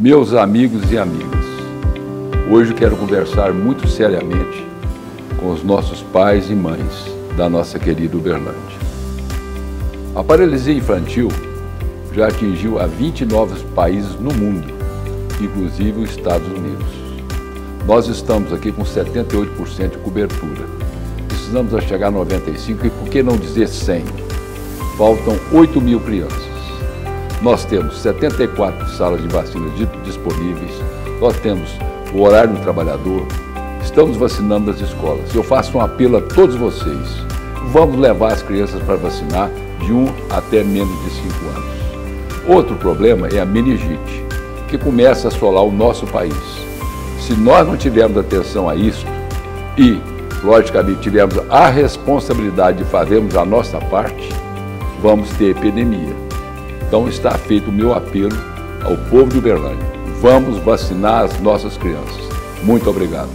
Meus amigos e amigas, hoje quero conversar muito seriamente com os nossos pais e mães da nossa querida Uberlândia. A paralisia infantil já atingiu a 20 novos países no mundo, inclusive os Estados Unidos. Nós estamos aqui com 78% de cobertura. Precisamos chegar a 95% e por que não dizer 100%? Faltam 8 mil crianças. Nós temos 74 salas de vacina disponíveis, nós temos o horário do trabalhador, estamos vacinando nas escolas. Eu faço um apelo a todos vocês. Vamos levar as crianças para vacinar de 1 até menos de 5 anos. Outro problema é a meningite, que começa a assolar o nosso país. Se nós não tivermos atenção a isso e, logicamente, tivermos a responsabilidade de fazermos a nossa parte, vamos ter epidemia. Então está feito o meu apelo ao povo de Uberlândia. Vamos vacinar as nossas crianças. Muito obrigado.